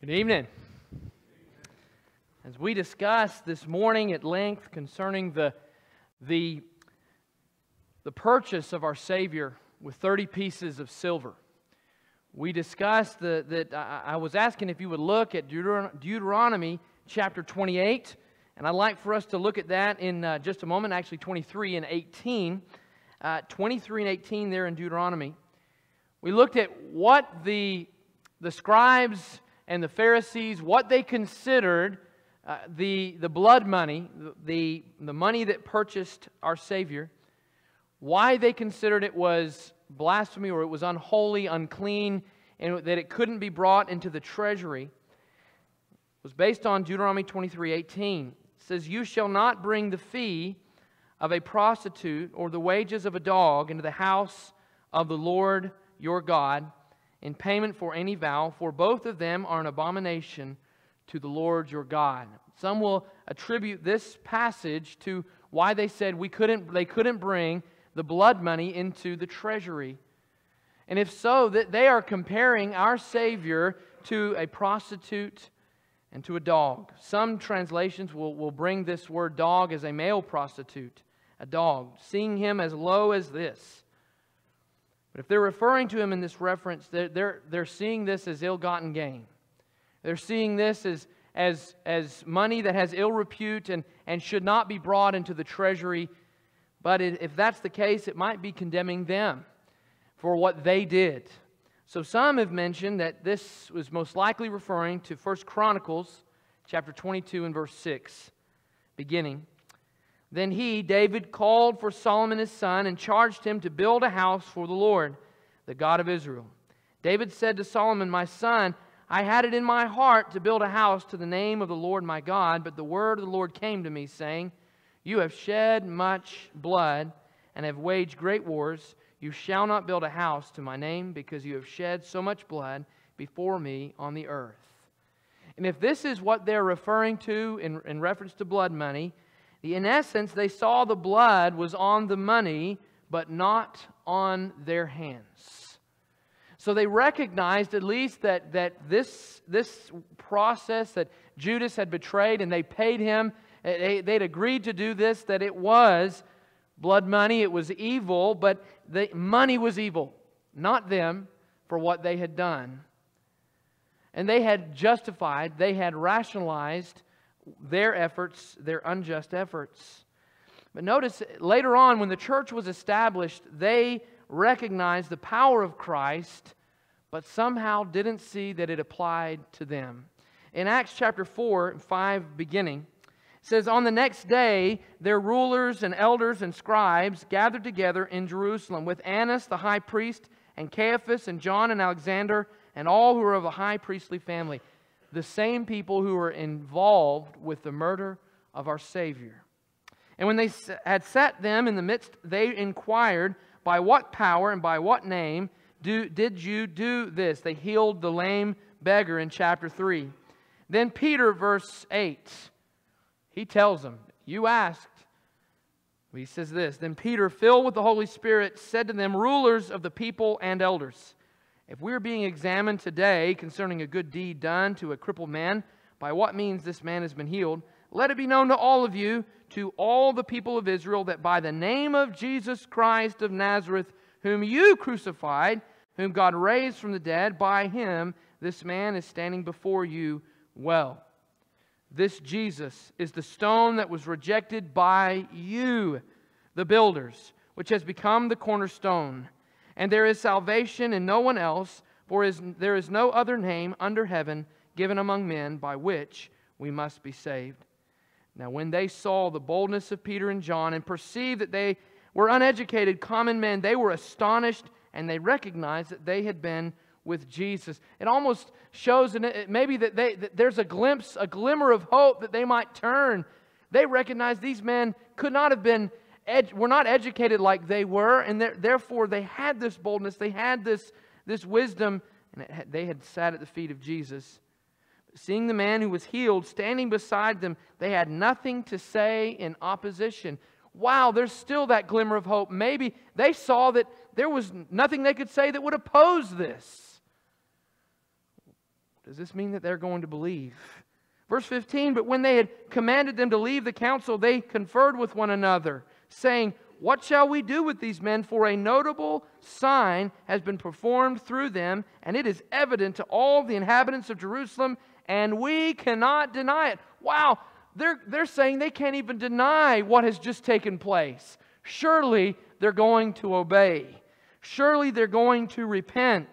Good evening. As we discussed this morning at length concerning the, the, the purchase of our Savior with 30 pieces of silver, we discussed the, that I, I was asking if you would look at Deuteronomy chapter 28, and I'd like for us to look at that in uh, just a moment, actually 23 and 18. Uh, 23 and 18 there in Deuteronomy. We looked at what the, the scribes and the Pharisees, what they considered uh, the, the blood money, the, the money that purchased our Savior, why they considered it was blasphemy or it was unholy, unclean, and that it couldn't be brought into the treasury was based on Deuteronomy 23 18. It says, You shall not bring the fee of a prostitute or the wages of a dog into the house of the Lord your God in payment for any vow, for both of them are an abomination to the Lord your God. Some will attribute this passage to why they said we couldn't, they couldn't bring the blood money into the treasury. And if so, that they are comparing our Savior to a prostitute and to a dog. Some translations will, will bring this word dog as a male prostitute, a dog, seeing him as low as this. But if they're referring to him in this reference, they're, they're, they're seeing this as ill gotten gain. They're seeing this as, as, as money that has ill repute and, and should not be brought into the treasury. But if that's the case, it might be condemning them for what they did. So some have mentioned that this was most likely referring to 1 Chronicles chapter 22 and verse 6, beginning. Then he, David, called for Solomon his son and charged him to build a house for the Lord, the God of Israel. David said to Solomon, My son, I had it in my heart to build a house to the name of the Lord my God, but the word of the Lord came to me, saying, You have shed much blood and have waged great wars. You shall not build a house to my name, because you have shed so much blood before me on the earth. And if this is what they're referring to in, in reference to blood money, in essence, they saw the blood was on the money, but not on their hands. So they recognized at least that, that this, this process that Judas had betrayed and they paid him, eh, they'd agreed to do this, that it was blood money, it was evil, but the money was evil, not them, for what they had done. And they had justified, they had rationalized their efforts, their unjust efforts. But notice later on, when the church was established, they recognized the power of Christ, but somehow didn't see that it applied to them. In Acts chapter 4, 5 beginning, it says, On the next day, their rulers and elders and scribes gathered together in Jerusalem with Annas the high priest, and Caiaphas, and John and Alexander, and all who were of the high priestly family the same people who were involved with the murder of our Savior. And when they had set them in the midst, they inquired, By what power and by what name do, did you do this? They healed the lame beggar in chapter 3. Then Peter, verse 8, he tells them, You asked. He says this Then Peter, filled with the Holy Spirit, said to them, Rulers of the people and elders, if we're being examined today concerning a good deed done to a crippled man, by what means this man has been healed, let it be known to all of you, to all the people of Israel, that by the name of Jesus Christ of Nazareth, whom you crucified, whom God raised from the dead, by him this man is standing before you well. This Jesus is the stone that was rejected by you, the builders, which has become the cornerstone. And there is salvation in no one else, for is, there is no other name under heaven given among men by which we must be saved. Now, when they saw the boldness of Peter and John and perceived that they were uneducated, common men, they were astonished and they recognized that they had been with Jesus. It almost shows maybe that, they, that there's a glimpse, a glimmer of hope that they might turn. They recognized these men could not have been ed- were not educated like they were, and therefore they had this boldness, they had this, this wisdom, and had, they had sat at the feet of Jesus. Seeing the man who was healed standing beside them, they had nothing to say in opposition. Wow, there's still that glimmer of hope. Maybe they saw that there was nothing they could say that would oppose this. Does this mean that they're going to believe? Verse 15, but when they had commanded them to leave the council, they conferred with one another, saying, What shall we do with these men? For a notable sign has been performed through them, and it is evident to all the inhabitants of Jerusalem, and we cannot deny it. Wow, they're, they're saying they can't even deny what has just taken place. Surely they're going to obey. Surely they're going to repent.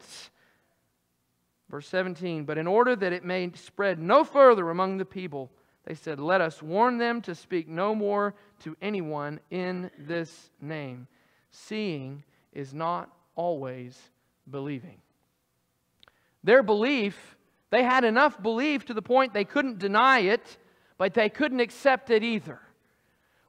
Verse 17, but in order that it may spread no further among the people, they said, Let us warn them to speak no more to anyone in this name. Seeing is not always believing. Their belief, they had enough belief to the point they couldn't deny it, but they couldn't accept it either.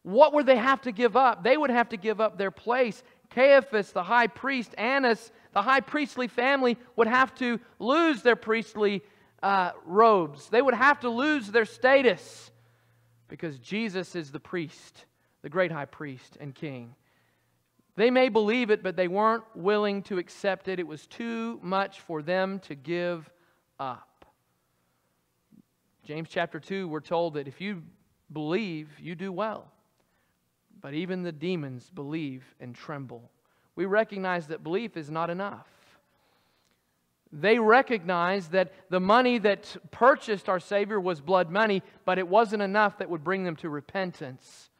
What would they have to give up? They would have to give up their place. Caiaphas, the high priest, Annas, the high priestly family, would have to lose their priestly uh, robes. They would have to lose their status because Jesus is the priest, the great high priest and king. They may believe it, but they weren't willing to accept it. It was too much for them to give up. James chapter 2, we're told that if you believe, you do well. But even the demons believe and tremble. We recognize that belief is not enough. They recognized that the money that purchased our Savior was blood money, but it wasn't enough that would bring them to repentance.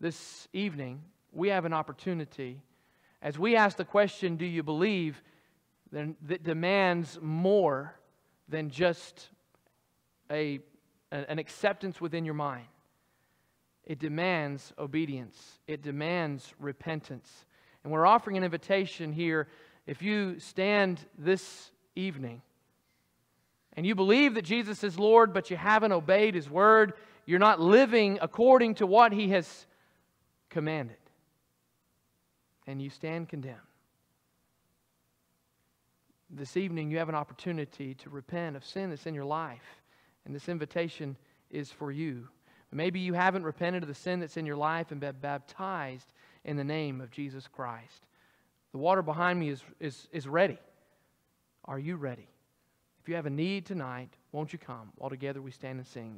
This evening, we have an opportunity. As we ask the question, Do you believe? then that demands more than just a, an acceptance within your mind. It demands obedience, it demands repentance. And we're offering an invitation here. If you stand this evening and you believe that Jesus is Lord, but you haven't obeyed His word, you're not living according to what He has commanded, and you stand condemned. This evening, you have an opportunity to repent of sin that's in your life, and this invitation is for you. Maybe you haven't repented of the sin that's in your life and been baptized in the name of Jesus Christ. The water behind me is, is, is ready. Are you ready? If you have a need tonight, won't you come? All together we stand and sing.